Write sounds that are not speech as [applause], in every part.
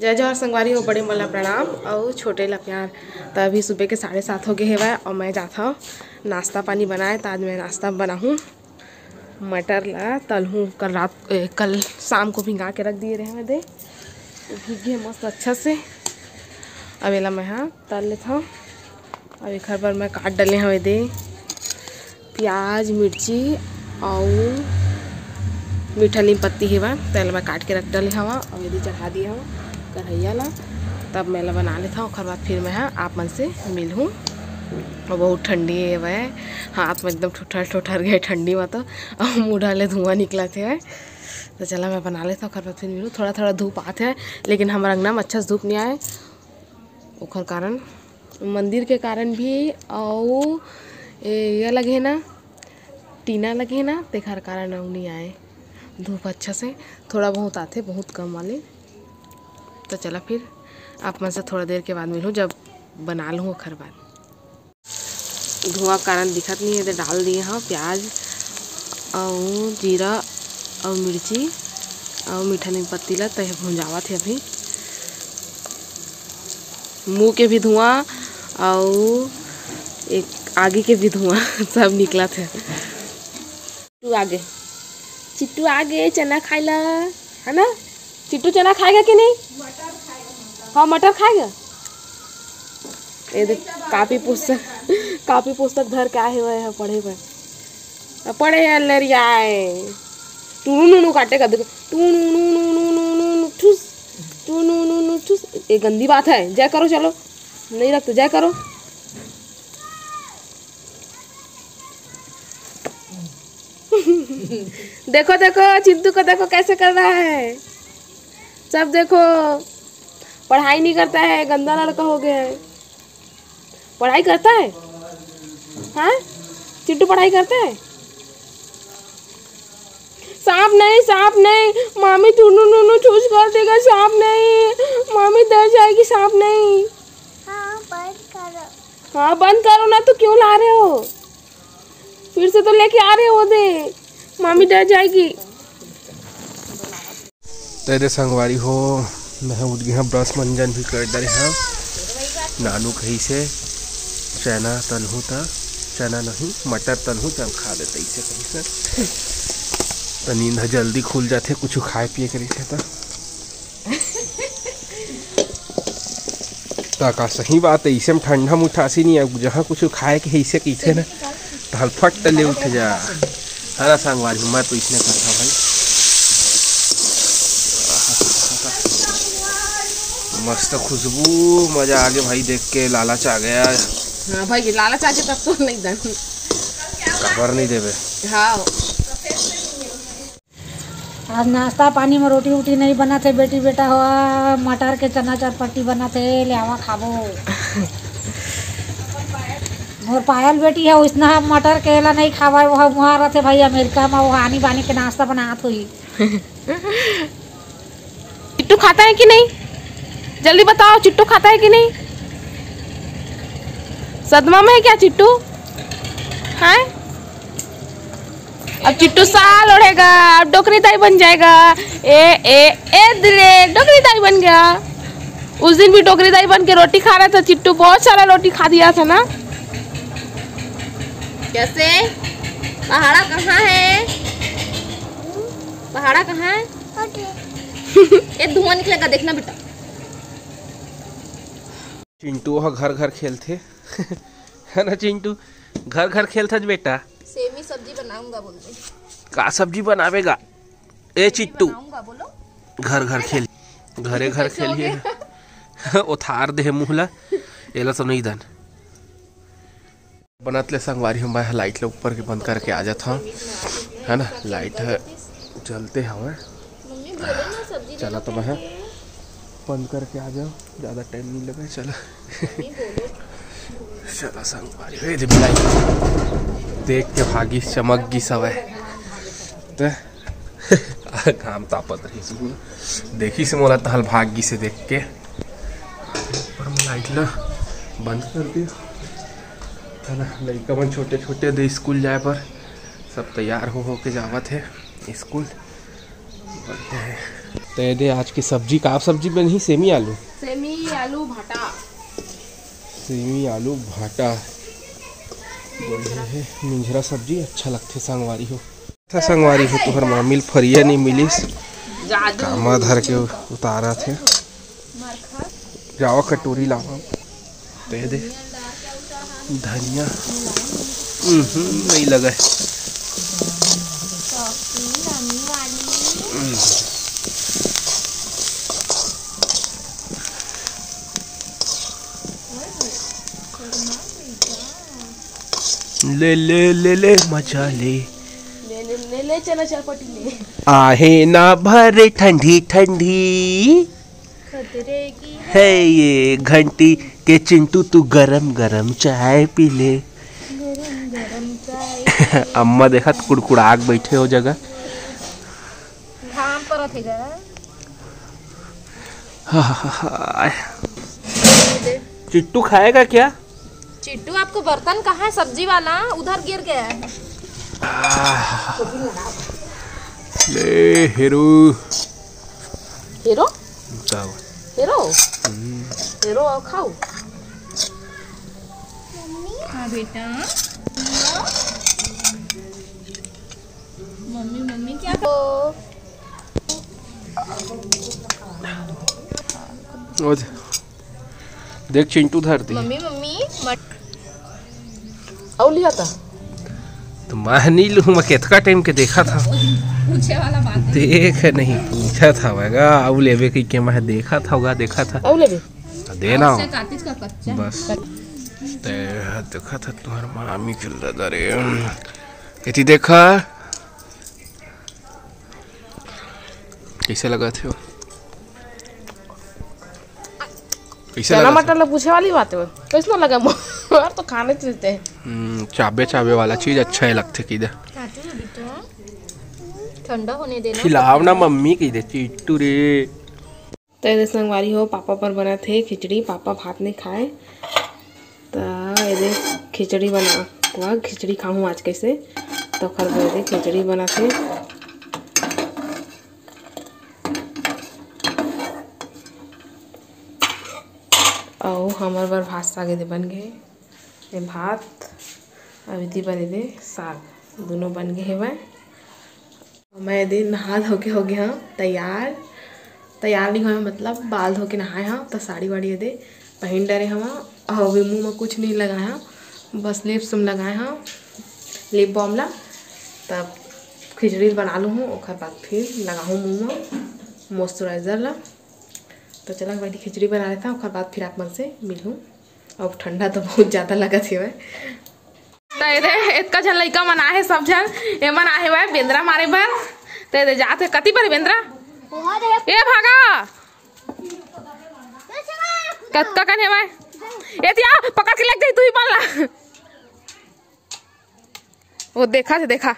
जय जवाहर संगवारी हो बड़े मला प्रणाम। और छोटे ला प्यार तो अभी सुबह के साढ़े सात हो गए हेवा और मैं जाता हूँ नाश्ता पानी बनाए तो आज मैं नाश्ता बनाऊँ मटर ला तल हूँ कल रात ए, कल शाम को भिंगा के रख दिए रहे मैं दे। भीगे मस्त अच्छा से। अब एला मैं हाँ तल लेता हूँ अब एक बार मैं काट डाले हुए दे। प्याज मिर्ची और मीठा नीम पत्ती हेवा तेल में काट के रख डाले हवा। और यदि चढ़ा दिए हवा। कढ़ैया ला तब मैं ला बना लेता हूँ बाद फिर मैं हाँ आप मन से मिलूँ और बहुत ठंडी है वह हाथ में एकदम ठुठर ठुठर गए, ठंडी में तो और मुँह धुआँ निकला थे तो चला मैं बना लेता हूँ बाद फिर मिलूँ। थोड़ा थोड़ा धूप आते है, लेकिन हमारा अंगना में अच्छा से धूप नहीं आए। ओकर कारण, मंदिर के कारण भी, और ये लगे ना, टीना लगे ना तेखर कारण नहीं आए। धूप अच्छा से, थोड़ा बहुत आते, बहुत कम वाले। तो चला फिर। आप मन से थोड़ा देर के बाद मिलूँ, जब बना लूँ खर बाद धुआँ कारण दिखत नहीं है तो डाल दिए हाँ प्याज और जीरा और मिर्ची और मीठा नीम पत्ती ला तय भुंजावा थे अभी। मुँह के भी धुआँ और एक आगे के भी धुआँ, [laughs] सब निकला थे तू आगे। चिट्टू आगे, चना खाएला है ना? चिट्टू चना खाएगा कि नहीं हाँ मटर खाएगा ये देख कापी पुस्तक कापी पुस्तक धर के आए हुए हैं पढ़े पर पढ़े हैं लरियाए टू नू नू काटेगा देखो टू नू नू नू नू नू नू नू ठुस टू नू नू नू ठुस ये गंदी बात है जय करो चलो नहीं रखते जय करो देखो देखो चिंटू को देखो कैसे कर रहा है सब देखो। पढ़ाई नहीं करता है गंदा लड़का हो गया है। पढ़ाई करता है? हाँ? चिंटू पढ़ाई करता है? सांप नहीं सांप नहीं। मामी टूनू नूनू चूज़ कर देगा सांप नहीं। मामी डर जाएगी सांप नहीं। हाँ बंद करो। हाँ बंद करो ना तो क्यों ला रहे हो? फिर से तो लेके आ रहे हो दे। मामी डर जाएगी। तेरे संगवारी हो, मैं उठ गया ब्रश मंजन भी कर डरे हाँ। नानू कहीं से, चना तलहूँ था चना नहीं, मटर तलहूँ चल खा देते इसे कहीं से। तो नींद जल्दी खुल जाते कुछ खाए पिए करी थे तो। तो का सही बात है, इसे में ठंडा मुठासी नहीं है जहाँ कुछ खाए के इसे कैसे ना तो हलफट ले उठ जा। हरा संगवारी मैं तो इसने करता भाई। मस्त खुशबू मज़ा आ गया भाई देख के लालच आ गया हाँ। भाई लालच आके तब तो नहीं दन खबर नहीं देवे। हाँ। आज नाश्ता पानी में रोटी वोटी नहीं बना थे बेटी बेटा हुआ मटर के चना चटपट्टी बना थे ले आवा खाबो। मोर पायल बेटी है उसना मटर केला नहीं खावा वह वहाँ रहते भाई अमेरिका में वो आनी बानी के नाश्ता बनात हुई। [laughs] चिट्टू खाता है कि नहीं? जल्दी बताओ चिट्टू खाता है कि नहीं? सदमा में है क्या चिट्टू? है? अब चिट्टू साल ओढ़ेगा अब डोकरी दाई बन जाएगा। ए ए ए दिले डोकरी दाई बन गया। उस दिन भी डोकरी दाई बन के रोटी खा रहा था चिट्टू बहुत सारा रोटी खा दिया था ना? कैसे? पहाड़ा कहाँ है? पहाड़ा कहाँ है? [laughs] ये धुआँ निकलेगा देखना बेटा। चिंटू वह घर घर खेलते [laughs] है ना चिंटू? घर घर खेलता बेटा? सेमी सब्ज़ी बनाऊँगा बोल। का सब्ज़ी बनावेगा? ए चिट्टू। बोलो। घर घर खेल। घरे घर [laughs] खेलिए। [laughs] उथार दे मुहला। एला तो नहीं दन। बनत ले संगवारी हम मैं लाइट ले ऊपर के बंद करके आ जाता हूँ। है ना? लाइट है। जलते हवे चला तो मैं बंद करके आ जाओ। ज़्यादा टाइम नहीं लगा, चला। चला लाइट देख के भागी, चमक गई सब है। तो घाम तापत रही देखी से मोला तहल भाग्य से देख के। लाइट ला, बंद कर दियो। है ना, लड़का मन छोटे छोटे दे स्कूल जाए पर। सब तैयार हो हो के जावत है, स्कूल। बढ़िया है। तो ये आज की सब्ज़ी का सब्ज़ी बनी सेमी आलू? सेमी आलू भाटा। सेमी आलू भाटा। बढ़िया है। मिंजरा सब्ज़ी अच्छा लगते संगवारी हो। अच्छा संगवारी हो तुहर मामिल फरिया नहीं मिलिस कामा धर के उतारा थे। जाओ कटोरी लावा दे दे। धनिया। हम्म, नहीं लगा है। ले ले ले ले मज़ा ले। ले ले ले ले चला चरपटी ले। आहे ना भरे ठंडी ठंडी। खतरे की है ये घंटी के चिंटू तू गरम गरम चाय पी ले। गरम गरम चाय। [laughs] अम्मा देखा तो कुड़कुड़ाक बैठे हो जगह। है चिट्टू खाएगा क्या? चिट्टू आपको बर्तन कहाँ है? सब्ज़ी वाला उधर गिर गया है। ले हेरो। हीरो? जाओ। हीरो? हीरो आओ खाओ। हाँ बेटा। मम्मी मम्मी क्या ओ दे- देख चिंटू धरती मम्मी मम्मी मट और लिया था तो मैं नहीं लूँ मैं केतका टाइम के देखा था। पूछे वाला बात देख नहीं पूछा था वैगा आऊ लेवे की के मैं देखा था होगा देखा था। और ले भी तो देना। हो का बस। ते देखा था तुम्हारा मामी रहा था रे इति देखा। कैसे लगा थे वो कैसे चना लगा मटर ला पूछे वाली बात है कैसे लगा यार [laughs] तो खाने चलते हैं। हम्म, चाबे चाबे वाला चीज़ अच्छा है लगते की दे हो बेटा ठंडा होने देना। खिलाव ना मम्मी की दे चिट्टू रे। तो ये संगवारी हो पापा पर बना थे खिचड़ी पापा भात नहीं खाए। तो ये खिचड़ी बना हुआ खिचड़ी खाऊं आज कैसे? तो खर ये खिचड़ी बना थे और हमार बर भात साग दे बन गए ये भात अभी दी बने दे साग। दोनों बन गए हैं मैं दिन नहा धो के हो गया तैयार। तैयार नहीं हुआ मतलब बाल धो के नहाए हाँ तो साड़ी वाड़ी दे पहन डरे हम और अभी मुँह में कुछ नहीं लगाए लगाया बस लिप सुम लगाए हाँ लिप बॉम ला। तब खिचड़ी बना लूँ बाद फिर लगाऊँ मुँह में मॉइस्चराइजर ला। तो चला बैठी खिचड़ी बना लेता हूँ ओकर बाद फिर आप मन से मिलूँ अब ठंडा तो बहुत ज़्यादा लगत है तो ये इतका झन लइका मन आहे सब झन एमन आहे हुए बेंद्रा मारे बर तो ये जाते कति पर बेंद्रा? ए भागा! कत्का कन है ए तिया पकड़ के लग गई तू ही बन ला। वो देखा थे देखा।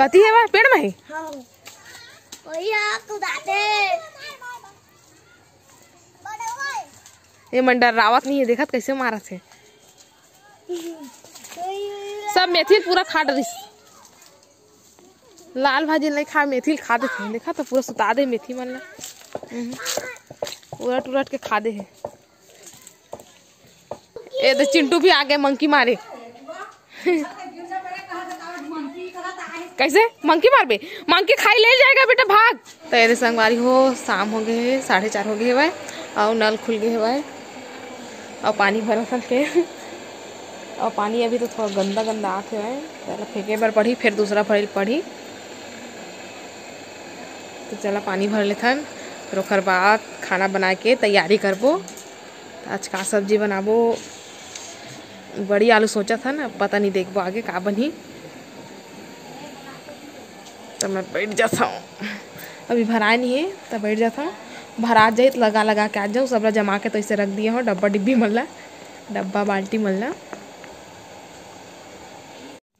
कति है वह पेड़ में ही। ये मन डरावत नहीं है देखत कैसे मारा थे। सब मेथी पूरा खा डरिस लाल भाजी नहीं खा मेथी खा दे थे। देखा तो पूरा सुता दे मेथी मन ला। हम्म। उलट उलट के खा दे है। ए तो चिंटू भी आ गए मंकी मारे। कैसे? मंकी मार बे मंकी खाई ले जाएगा बेटा, भाग। तो ये संगवारी हो, शाम हो गए है, साढ़े चार हो गए है और नल खुल गए है और पानी भर था के। और पानी अभी तो थोड़ा गंदा गंदा आते है, पहले फेंके बार पढ़ी, फिर दूसरा भर पढ़ी। तो चला पानी भर लेथन, फिर ओकर बाद खाना बना के तैयारी करबो तो आज का सब्ज़ी बनाबो। बड़ी आलू सोचा था ना, पता नहीं देखबो आगे का बनी। तो मैं बैठ जाता हूँ। अभी भराए नहीं है तो बैठ जाता हूँ। भरा जाए तो लगा लगा के आ जाऊँ सबरा जमा के तो इसे रख दिया हो, डब्बा डिब्बी मल्ला, डब्बा बाल्टी मल्ला।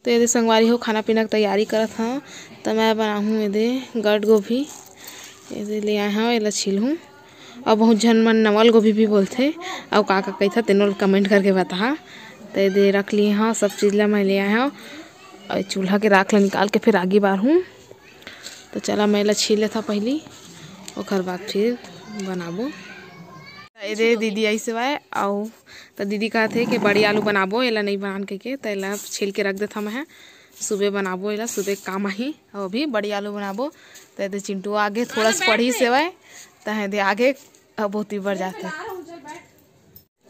तो यदि संगवारी हो खाना पीना की तैयारी करत हाँ तो मैं बनाऊँ यदि गड गोभी। यदि ले आए हाँ ये छील और बहुत झन मन नवल गोभी भी बोलते, और का का कहता तेनों कमेंट करके बता। तो यदि रख लिए हाँ सब चीज़ ला मैं ले आए हाँ। और चूल्हा के राख ला निकाल के फिर आगे बार हूँ। तो चला मैं छील लेता पहली ओकर बाद फिर बनाबो। अरे दीदी ऐसे बा आओ तो दीदी कहते कि बड़ी आलू बनाबो एला नहीं बना के के तो एला छील के रख देता मैं सुबह बनाबो एला सुबह काम आही और अभी बड़ी आलू बनाबो। तो ये चिंटू आगे थोड़ा सा पढ़ी से बा तो है दे आगे अब बहुत ही बढ़ जाते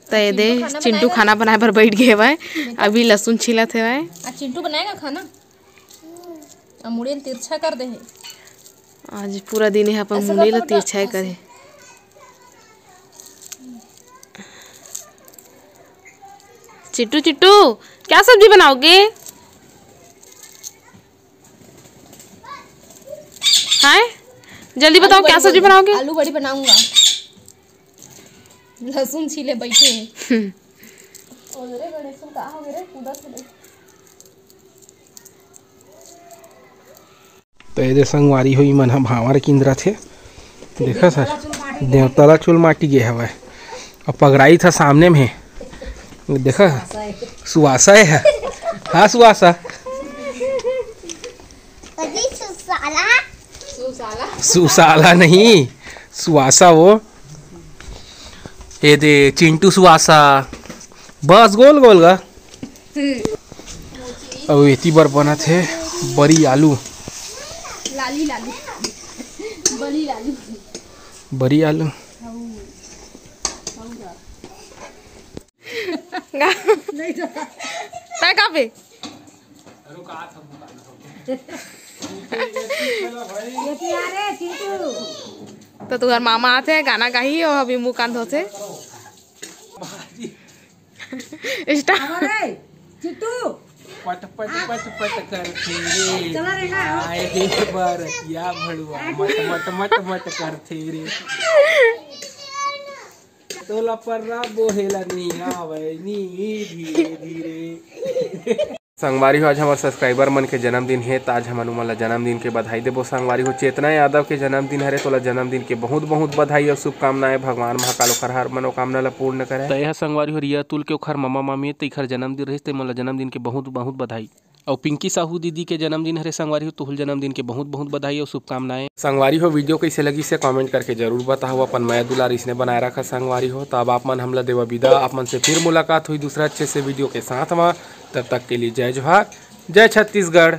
तो ये दे चिंटू खाना बनाए पर बैठ गए अभी लहसुन छीलत है बा आज चिंटू बनाएगा खाना? अब मुड़े तिरछा कर दे। है आज पूरा दिन यहाँ पर मुंडी ला तिरछाई करे। चिट्टू चिट्टू क्या सब्ज़ी बनाओगे? हाय जल्दी बताओ क्या सब्ज़ी बनाओगे? आलू बड़ी बनाऊँगा। लहसुन छीले बैठे। [laughs] हैं ओरे गणेश का हो गए रे कूदा से तो ये संगवारी हुई मन हम भावर किंद्रा थे। देखा सर देवतला चूल माटी गे हवा। और पगड़ाई था सामने में। देखा? सुवासा है। हाँ सुवासा। सुसाला। नहीं सुवासा वो। ये दे चिंटू सुवासा। बस गोल गोल गा। अब एती बर बना थे बड़ी आलू। लाली लाली। बड़ी लाली। बड़ी आलू। तय कहाँ पे तो तुम्हारे मामा आते हैं गाना गाही और अभी मुँह कान धोते। स्टार्ट पट पट पट पट करते रे। चला रे ना। आए हे बरतिया भड़ुआ मट मट मट मट करते रे। तोला पर्रा बोहेला नहीं आवे नी धीरे धीरे। संगवारी हो आज हमारे सब्सक्राइबर मन के जन्मदिन है तो आज हम मन ला जन्मदिन के बधाई देबो। संगवारी हो चेतना यादव के जन्मदिन हरे तोला जन्मदिन के बहुत बहुत बधाई और शुभकामनाएँ। भगवान महाकाल ओखर हर मनोकामना ला पूर्ण करे। तो यह संगवारी हो रिया तुल के ओखर ममा मामी तो इखर जन्मदिन रहिस ते मोला जन्मदिन के बहुत बहुत बधाई। और पिंकी साहू दीदी के जन्मदिन हरे संगवारी हो तुहुल जन्मदिन के बहुत बहुत बधाई और शुभकामनाएँ। संगवारी हो वीडियो कैसे लगी से कमेंट करके ज़रूर बताओ। अपन मैं दुलार इसने बनाए रखा संगवारी हो। तब आप मन हमला देवा विदा। आप मन से फिर मुलाकात हुई दूसरा अच्छे से वीडियो के साथ में। तब तक के लिए जय जोहार जय छत्तीसगढ़।